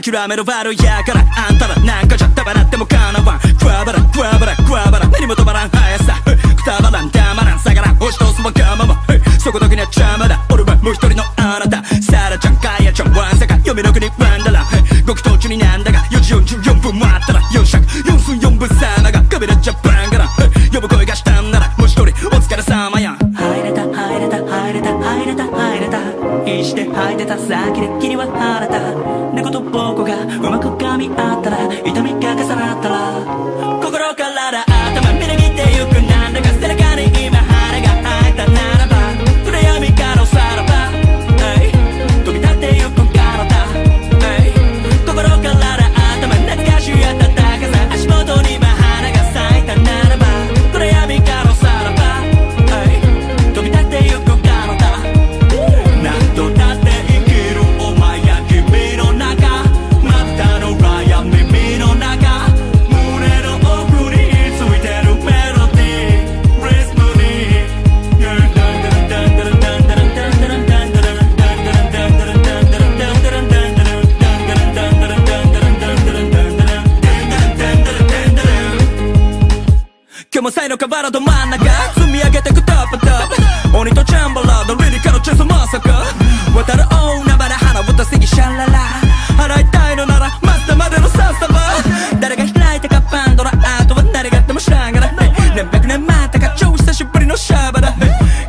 諦める悪いやからあんたらなんかじゃたばらってもかなわん。クワバラクワバラクワバラ何も止まらん速さ。くたばらんたまらん下がらん。押し通すわがままそこだけには邪魔だ。俺はもう一人のあなた。サラちゃんカヤちゃんワンサカ。読みの国ワンダラ極東中になんだが。4時44分待ったら。4尺。4寸4分様が。カメラジャパンから呼ぶ声がしたんなら。もう一人お疲れ様や入れた入れた入れた入れた。れた。必死で吐いてた先で気には晴れた猫と僕がうまく噛み合ったら痛みが重なったら心からだ。今日も才の河原ど真ん中。積み上げてくトップトップ。鬼とチャンバラードリリカのチェスまさか渡る大海原花歌すぎシャララ。払いたいのならマスターまでのサッサバ誰が開いたかパンドラアートは誰があっても知らんがな。何百年待ったか超久しぶりのシャバだ。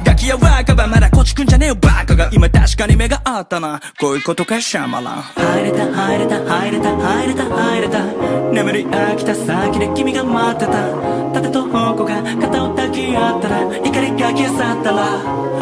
ガキや若葉まだこっちくんじゃねえよバカが。今確かに目があったな。こういうことかシャマラン入れた入れた入れた入れた入れた。眠り飽きた先で君が待ってた。消さったら